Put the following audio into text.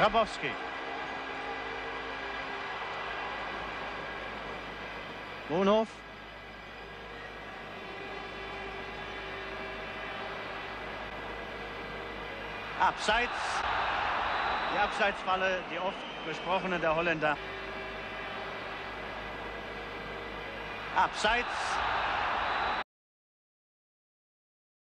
Grabowski. Wohnhof. Abseits. Die Abseitsfalle, die oft besprochene der Holländer. Abseits.